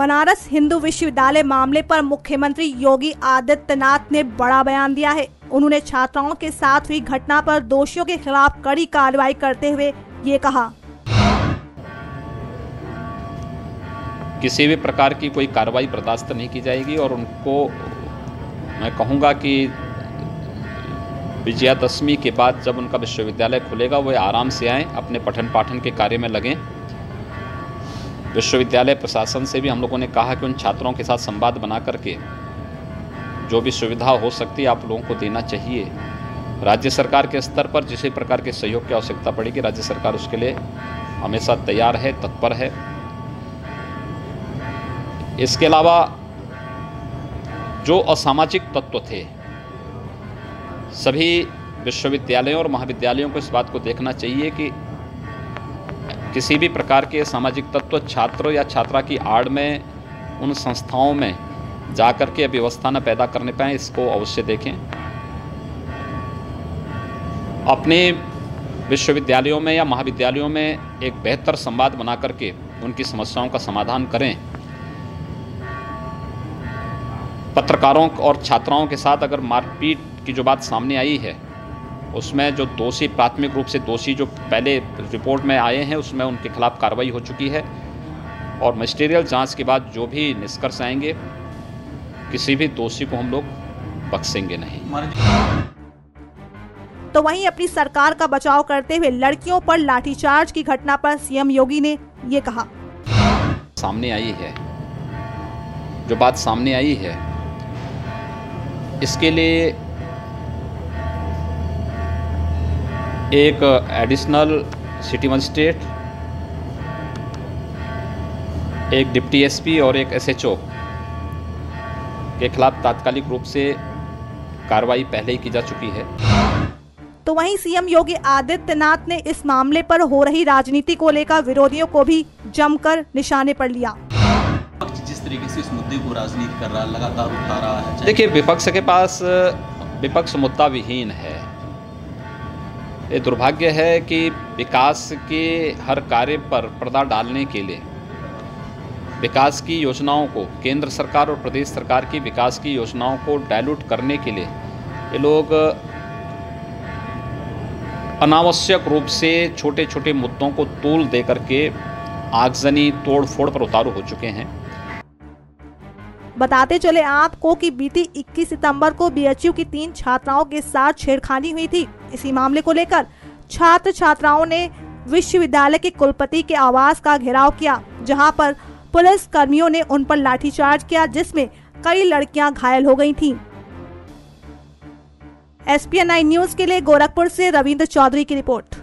बनारस हिंदू विश्वविद्यालय मामले पर मुख्यमंत्री योगी आदित्यनाथ ने बड़ा बयान दिया है। उन्होंने छात्राओं के साथ हुई घटना पर दोषियों के खिलाफ कड़ी कार्रवाई करते हुए ये कहा। किसी भी प्रकार की कोई कार्रवाई बर्दाश्त नहीं की जाएगी और उनको, मैं कहूँगा कि विजयादशमी के बाद जब उनका विश्वविद्यालय खुलेगा, वे आराम से आएँ, अपने पठन पाठन के कार्य में लगें। विश्वविद्यालय प्रशासन से भी हम लोगों ने कहा कि उन छात्रों के साथ संवाद बना करके जो भी सुविधा हो सकती है आप लोगों को देना चाहिए। राज्य सरकार के स्तर पर जिस प्रकार के सहयोग की आवश्यकता पड़ेगी, राज्य सरकार उसके लिए हमेशा तैयार है, तत्पर है। इसके अलावा जो असामाजिक तत्व थे, सभी विश्वविद्यालयों और महाविद्यालयों को इस बात को देखना चाहिए कि किसी भी प्रकार के सामाजिक तत्व, छात्र या छात्रा की आड़ में, उन संस्थाओं में जा कर के व्यवस्था न पैदा करने पाए, इसको अवश्य देखें। अपने विश्वविद्यालयों में या महाविद्यालयों में एक बेहतर संवाद बना करके उनकी समस्याओं का समाधान करें। पत्रकारों और छात्राओं के साथ अगर मारपीट की जो बात सामने आई है उसमें जो दोषी प्राथमिक रूप से दोषी जो पहले रिपोर्ट में आए हैं उसमें उनके खिलाफ कार्रवाई हो चुकी है और मजिस्ट्रियल जाँच के बाद जो भी निष्कर्ष आएँगे किसी भी दोषी को हम लोग बख्शेंगे नहीं। तो वहीं अपनी सरकार का बचाव करते हुए लड़कियों पर लाठीचार्ज की घटना पर सीएम योगी ने ये कहा। सामने आई है। जो बात सामने आई है इसके लिए एक एडिशनल सिटी मजिस्ट्रेट एक डिप्टी एसपी और एक एसएचओ के खिलाफ तात्कालिक रूप से कार्रवाई पहले ही की जा चुकी है। तो वहीं सीएम योगी आदित्यनाथ ने इस मामले पर हो रही राजनीति को लेकर विरोधियों को भी जमकर निशाने पर लिया। जिस तरीके से इस मुद्दे को राजनीति कर रहा है लगातार उठा रहा है देखिए विपक्ष के पास विपक्ष मुद्दा विहीन है। ये दुर्भाग्य है कि विकास के हर कार्य पर पर्दा डालने के लिए विकास की योजनाओं को केंद्र सरकार और प्रदेश सरकार की विकास की योजनाओं को डायलूट करने के लिए ये लोग अनावश्यक रूप से छोटे छोटे मुद्दों को तूल दे करके आगजनी तोड़ फोड़ पर उतारू हो चुके हैं। बताते चले आपको कि बीती 21 सितंबर को बीएचयू की तीन छात्राओं के साथ छेड़खानी हुई थी इसी मामले को लेकर छात्र छात्राओं ने विश्वविद्यालय के कुलपति के आवास का घेराव किया, जहाँ पर पुलिस कर्मियों ने उन पर लाठीचार्ज किया, जिसमें कई लड़कियाँ घायल हो गई थीं। एसपीएन न्यूज़ के लिए गोरखपुर से रविंद्र चौधरी की रिपोर्ट